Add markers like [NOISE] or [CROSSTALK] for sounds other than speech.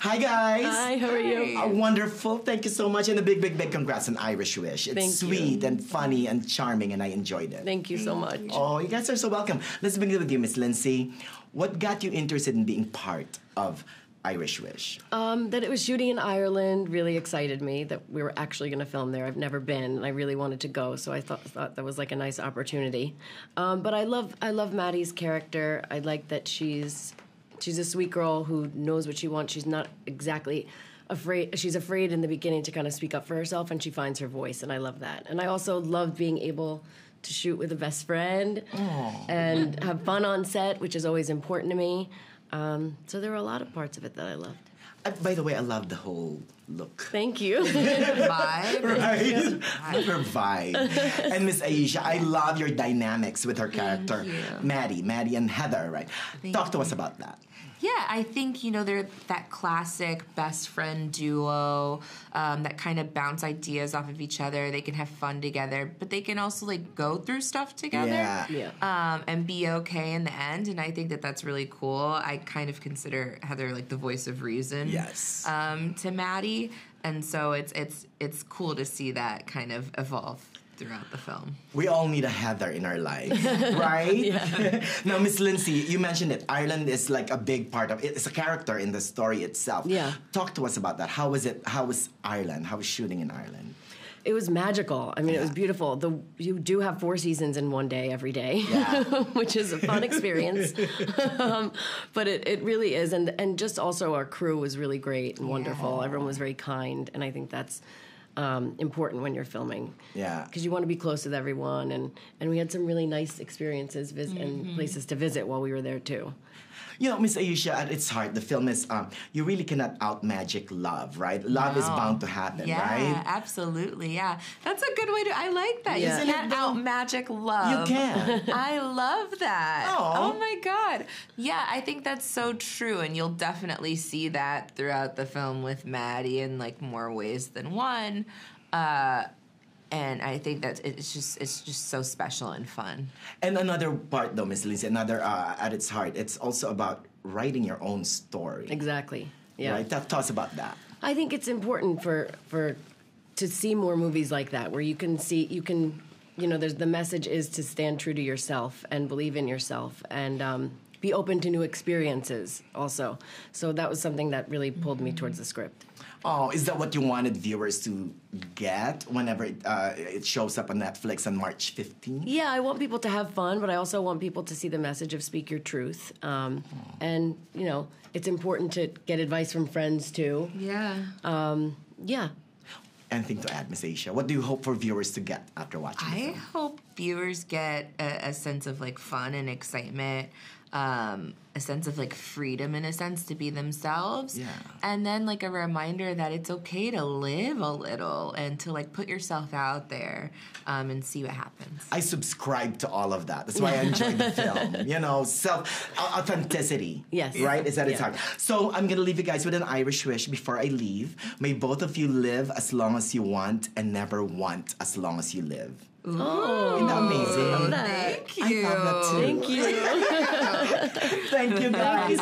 Hi guys. Hi, how are you? Uh, wonderful. Thank you so much, and a big, big, big congrats on Irish Wish. It's Thank you. sweet and funny and charming, and I enjoyed it. Thank you so much. Oh, you guys are so welcome. Let's begin with you, Miss Lindsay. What got you interested in being part of Irish Wish? Um, that it was shooting in Ireland really excited me. That we were actually going to film there. I've never been, and I really wanted to go. So I thought thought that was like a nice opportunity. Um, but I love I love Maddie's character. I like that she's she's a sweet girl who knows what she wants. She's not exactly afraid. She's afraid in the beginning to kind of speak up for herself, and she finds her voice, and I love that. And I also love being able to shoot with a best friend and have fun on set, which is always important to me. Um, so there were a lot of parts of it that I loved. Uh, by the way, I love the whole look. Thank you. [LAUGHS] vibe. Right? Her vibe. and Miss Ayesha, I love your dynamics with her character, you. Maddie, Maddie and Heather, right? Talk to us about that. Yeah, I think you know they're that classic best friend duo um, that kind of bounce ideas off of each other. They can have fun together, but they can also like go through stuff together. Yeah. Yeah. Um, and be okay in the end, and I think that that's really cool. I kind of consider Heather like the voice of reason. Yes. Um, to Maddie, and so it's it's it's cool to see that kind of evolve throughout the film. We all need a Heather in our life, [LAUGHS] right? [LAUGHS] now, Miss Lindsay, you mentioned it. Ireland is like a big part of it. It's a character in the story itself. Yeah. Talk to us about that. How was it? How was Ireland? How was shooting in Ireland? It was magical. I mean, it was beautiful. The you do have four seasons in one day every day, Yeah. [LAUGHS] which is a fun experience. [LAUGHS] um, but it, it really is, and and just also our crew was really great and wonderful. Everyone was very kind, and I think that's um, important when you're filming. Yeah. because you want to be close with everyone, and and we had some really nice experiences vis- and places to visit while we were there too. You know, Miss Ayesha, at its heart, the film is um, you really cannot out magic love, right? Love is bound to happen, Yeah, right? absolutely. Yeah, that's a good way to. I like that. Yeah. You Isn't can't out magic love. You can. [LAUGHS] I love that. Aw. Oh my god. Yeah, I think that's so true, and you'll definitely see that throughout the film with Maddie in like more ways than one. Uh, and I think that it's just it's just so special and fun. And another part, though, Miss Lindsay, another uh, at its heart, it's also about writing your own story. Exactly. Yeah. Right? Tell, tell us about that. I think it's important for for to see more movies like that where you can see you can you know there's the message is to stand true to yourself and believe in yourself and um, be open to new experiences also. So that was something that really pulled me towards the script. Oh, is that what you wanted viewers to get whenever it, uh, it shows up on Netflix on March 15th? Yeah, I want people to have fun, but I also want people to see the message of speak your truth. Um, and you know, it's important to get advice from friends too. Yeah. Yeah. Anything to add, Miss Ayesha? What do you hope for viewers to get after watching the I film? hope viewers get a, a sense of like fun and excitement, um, a sense of like freedom in a sense to be themselves. Yeah. And then like a reminder that it's okay to live a little and to like put yourself out there um, and see what happens. I subscribe to all of that. That's why I enjoy the [LAUGHS] film. You know, self authenticity. Yes. Right? Is that its Yeah. heart. So I'm gonna leave you guys with an Irish wish before I leave. May both of you live as long as you want and never want as long as you live. Oh, Isn't that amazing? that. Thank you. I love that too. Thank you. [LAUGHS] Thank you guys.